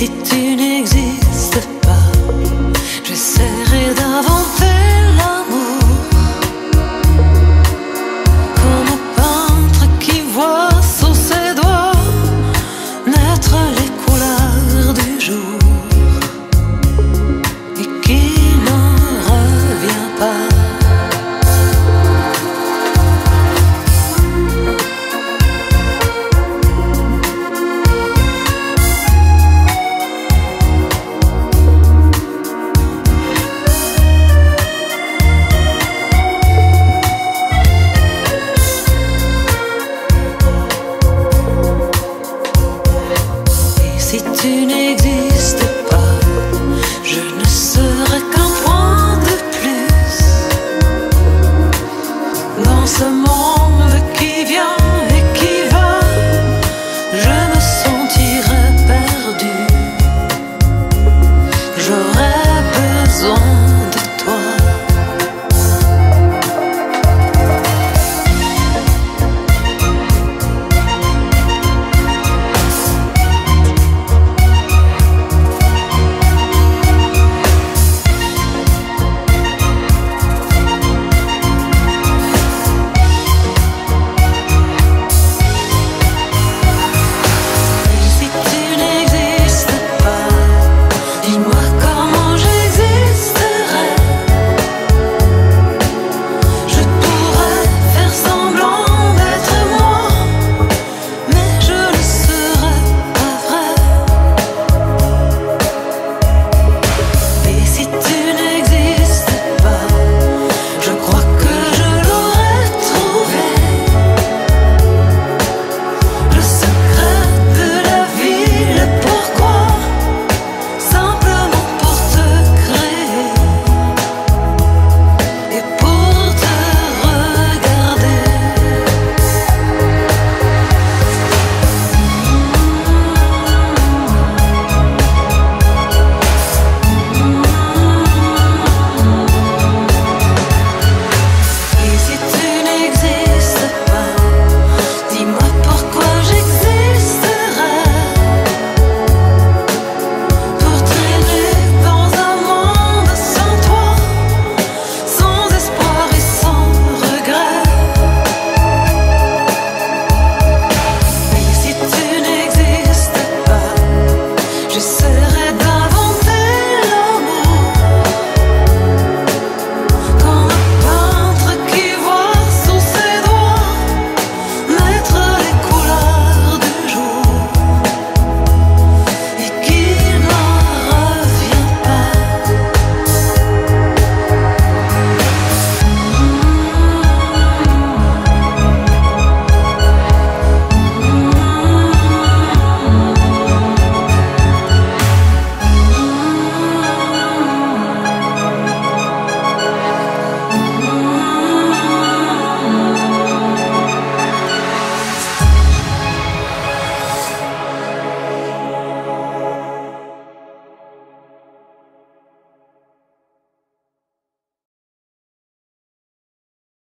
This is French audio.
Si tu n'existes pas, j'essaierai d'inventer l'amour. Comme un peintre qui voit sous ses doigts naître les couleurs du jour.